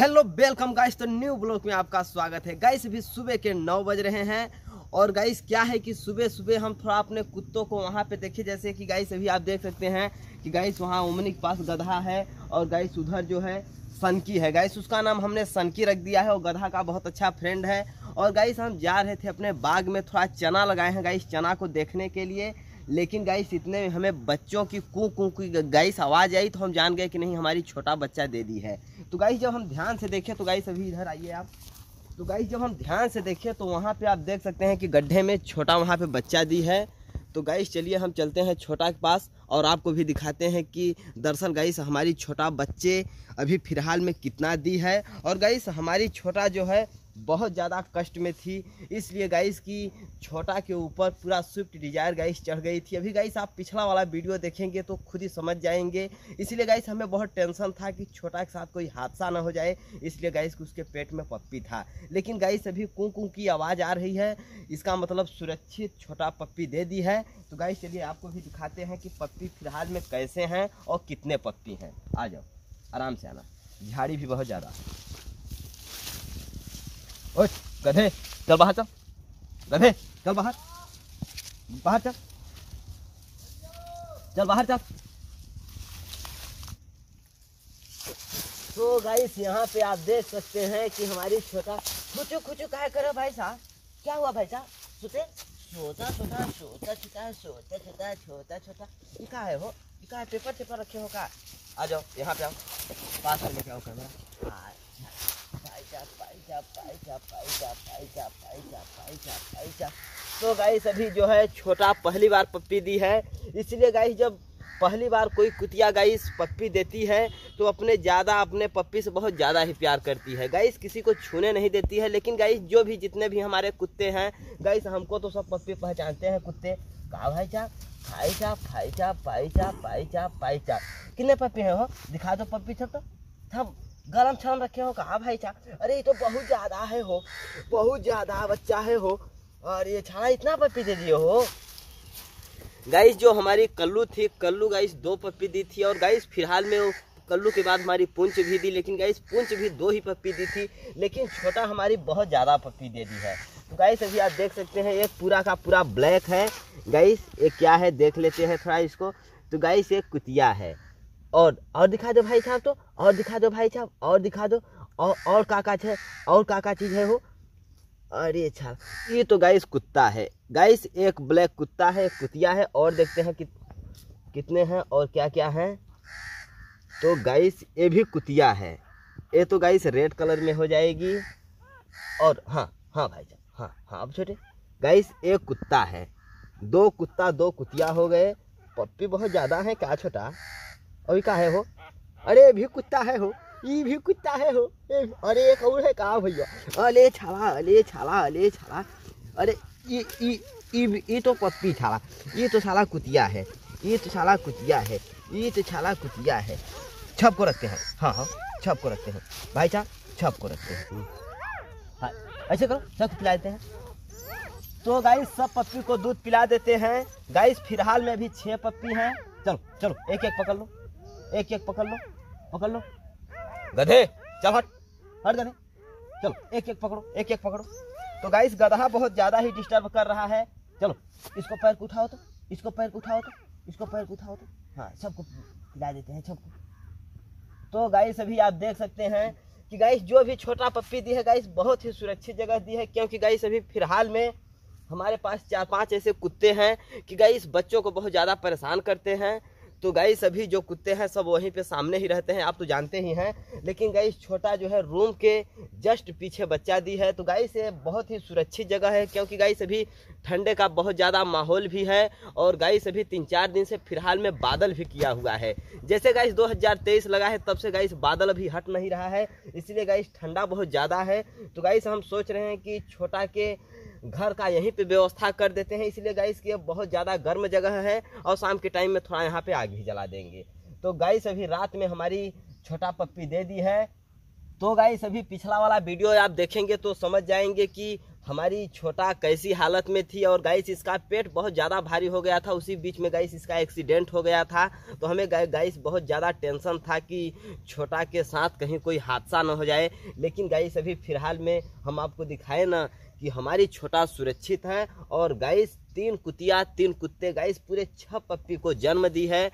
Hello, welcome guys तो new blog में आपका स्वागत है। गाइस, अभी सुबह के नौ बज रहे हैं और गाइस, क्या है कि सुबह सुबह हम थोड़ा अपने कुत्तों को वहाँ पे देखे, जैसे कि गाइस, अभी आप देख सकते हैं कि गाइस, वहाँ उमनी के पास गधा है और गाइस, उधर जो है सनकी है। गाइस, उसका नाम हमने सनकी रख दिया है और गधा का बहुत अच्छा फ्रेंड है। और गाइस, हम जा रहे थे अपने बाग में, थोड़ा चना लगाए हैं गाइस, चना को देखने के लिए। लेकिन गाइस इतने में हमें बच्चों की कू कू, की गाइस आवाज़ आई तो हम जान गए कि नहीं, हमारी छोटा बच्चा दे दी है। तो गाइस जब हम ध्यान से देखें तो गाइस अभी इधर आइए आप। तो गाइस जब हम ध्यान से देखें तो वहाँ पे आप देख सकते हैं कि गड्ढे में छोटा वहाँ पे बच्चा दी है। तो गाइस चलिए हम चलते हैं छोटा के पास और आपको भी दिखाते हैं कि दरअसल गाइस हमारी छोटा बच्चे अभी फ़िलहाल में कितना दी है। और गाइस हमारी छोटा जो है बहुत ज़्यादा कष्ट में थी। इसलिए गाइस की छोटा के ऊपर पूरा स्विफ्ट डिज़ायर गाइस चढ़ गई थी। अभी गाइस आप पिछला वाला वीडियो देखेंगे तो खुद ही समझ जाएँगे। इसलिए गाइस हमें बहुत टेंशन था कि छोटा के साथ कोई हादसा ना हो जाए। इसलिए गाइस उसके पेट में पप्पी था। लेकिन गाइस अभी कू कू की आवाज़ आ रही है। इसका मतलब सुरक्षित छोटा पप्पी दे दी है। तो गाइस चलिए आपको भी दिखाते हैं कि पप्पी फ़िलहाल में कैसे हैं और कितने पप्पी हैं। आ जाओ, आराम से आना। झाड़ी भी बहुत ज़्यादा। ओए गधे चल बाहर चल गधे चल बाहर बाहर चल चल बाहर चल तो गाइस यहाँ पे आप देख सकते हैं कि हमारी छोटा खुचू खुचू कहे करो भाई साहब? क्या हुआ भाई साहब? सुते? छोटा छोटा छोटा छोटा छोटा छोटा छोटा छोटा ये क्या है हो ये क्या है? पेपर पेपर रखे हो का आ जाओ, यहाँ पे आओ। पास लेके आओ कैमरा। तो गाइस अभी जो है छोटा पहली बार पप्पी दी है। इसलिए गाइस जब पहली बार कोई कुतिया गाइस पप्पी देती है तो अपने ज़्यादा अपने पप्पी से बहुत ज़्यादा ही प्यार करती है। गाइस किसी को छूने नहीं देती है, लेकिन गाइस जो भी जितने भी हमारे कुत्ते हैं गाइस हमको तो सब पप्पी पहचानते हैं कुत्ते। का भाई चा, खाई चा, फाई चा, पाई चा पाई चा पाई चा। कितने पप्पी हैं हो दिखा दो पप्पी सब तो। थम। गरम छरम रखे हो कहा भाई चा? अरे ये तो बहुत ज़्यादा है हो, बहुत ज़्यादा बच्चा है हो, और ये छाड़ा इतना पप्पी दे दिए हो। गाइस जो हमारी कल्लू थी, कल्लू गाइस दो पप्पी दी थी, और गाइस फ़िलहाल में कल्लू के बाद हमारी पूंछ भी दी, लेकिन गाइस पूंछ भी दो ही पप्पी दी थी, लेकिन छोटा हमारी बहुत ज़्यादा पप्पी दे दी है। तो गाइस अभी आप देख सकते हैं एक पूरा का पूरा ब्लैक है। गाइस ये क्या है, देख लेते हैं थोड़ा इसको। तो गाइस एक कुतिया है। और और दिखा दो भाई साहब तो और दिखा दो भाई साहब, और दिखा दो, और और का का है और का का चीज़ है वो। अरे अच्छा ये तो गाइस कुत्ता है। गाइस एक ब्लैक कुत्ता है कुतिया है, और देखते हैं कि, कितने हैं और क्या क्या हैं। तो गाइस ये भी कुतिया है। ये तो गाइस रेड कलर में हो जाएगी। और हाँ हाँ भाई साहब हाँ हाँ अब छोटे। गाइस एक कुत्ता है। दो कुत्ता, दो कुतिया हो गए। पप्पी बहुत ज़्यादा है क्या छोटा? अभी का है हो? अरे, भी कुत्ता है हो? ये भी कुत्ता है हो? अरे, एक और है कहा भैया? अले छाला अले छाला अले छाला। अरे ये ये ये तो पप्पी छाला। ये तो साला कुतिया है। ये तो साला कुतिया है। ये तो छाला कुतिया है। छप को रखते हैं। हाँ हाँ छप को रखते हैं। भाई साहब छप को रखते हैं। हाँ ऐसे करो, सब पिला देते हैं। तो गाइस सब पप्पी को दूध पिला देते हैं। गाइस फ़िलहाल में भी छह पप्पी हैं। चलो चलो एक एक पकड़ लो। एक एक पकड़ लो पकड़ लो। गधे चल हट। हट गधे। चलो एक एक पकड़ो एक एक पकड़ो। तो गाइस गधा बहुत ज़्यादा ही डिस्टर्ब कर रहा है। चलो इसको पैर को उठाओ तो इसको पैर को उठाओ तो इसको पैर को उठाओ तो। हाँ सबको खिला देते हैं सबको। तो गाइस अभी आप देख सकते हैं कि गाइस जो भी छोटा पप्पी दी है गाइस बहुत ही सुरक्षित जगह दी है क्योंकि गाइस अभी फ़िलहाल में हमारे पास चार पाँच ऐसे कुत्ते हैं कि गाइस बच्चों को बहुत ज़्यादा परेशान करते हैं। तो गाइस सभी जो कुत्ते हैं, सब वहीं पे सामने ही रहते हैं, आप तो जानते ही हैं। लेकिन गाइस छोटा जो है रूम के जस्ट पीछे बच्चा दी है। तो गाइस ये बहुत ही सुरक्षित जगह है, क्योंकि गाइस अभी ठंडे का बहुत ज़्यादा माहौल भी है और गाइस अभी तीन चार दिन से फ़िलहाल में बादल भी किया हुआ है। जैसे गाइस 2023 लगा है, तब से गाइस बादल अभी हट नहीं रहा है। इसलिए गाइस ठंडा बहुत ज़्यादा है। तो गाइस हम सोच रहे हैं कि छोटा के घर का यहीं पे व्यवस्था कर देते हैं। इसलिए गाइस की बहुत ज़्यादा गर्म जगह है और शाम के टाइम में थोड़ा यहाँ पे आग ही जला देंगे। तो गाइस अभी रात में हमारी छोटा पप्पी दे दी है। तो गाइस अभी पिछला वाला वीडियो आप देखेंगे तो समझ जाएँगे कि हमारी छोटा कैसी हालत में थी और गाइस इसका पेट बहुत ज़्यादा भारी हो गया था। उसी बीच में गाइस इसका एक्सीडेंट हो गया था। तो हमें गाइस बहुत ज़्यादा टेंशन था कि छोटा के साथ कहीं कोई हादसा ना हो जाए। लेकिन गाइस अभी फ़िलहाल में हम आपको दिखाए ना कि हमारी छोटा सुरक्षित है। और गाइस तीन कुतिया, तीन कुत्ते गाइस पूरे छह पप्पी को जन्म दी है।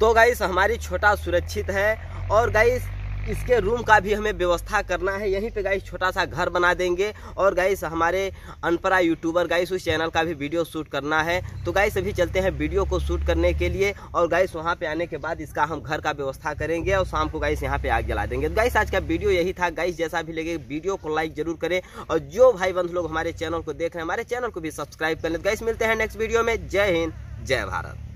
तो गाइस हमारी छोटा सुरक्षित है। और गाइस इसके रूम का भी हमें व्यवस्था करना है। यहीं पे गाइस छोटा सा घर बना देंगे। और गाइस हमारे अनपरा यूट्यूबर गाइस उस चैनल का भी वीडियो शूट करना है। तो गाइस अभी चलते हैं वीडियो को शूट करने के लिए। और गाइस वहाँ पे आने के बाद इसका हम घर का व्यवस्था करेंगे। और शाम को गाइस यहाँ पे आग जला देंगे। तो गाइस आज का वीडियो यही था। गाइस जैसा भी लगे वीडियो को लाइक ज़रूर करें। और जो भाई बंधु लोग हमारे चैनल को देख रहे हैं, हमारे चैनल को भी सब्सक्राइब कर लें। गाइस मिलते हैं नेक्स्ट वीडियो में। जय हिंद, जय भारत।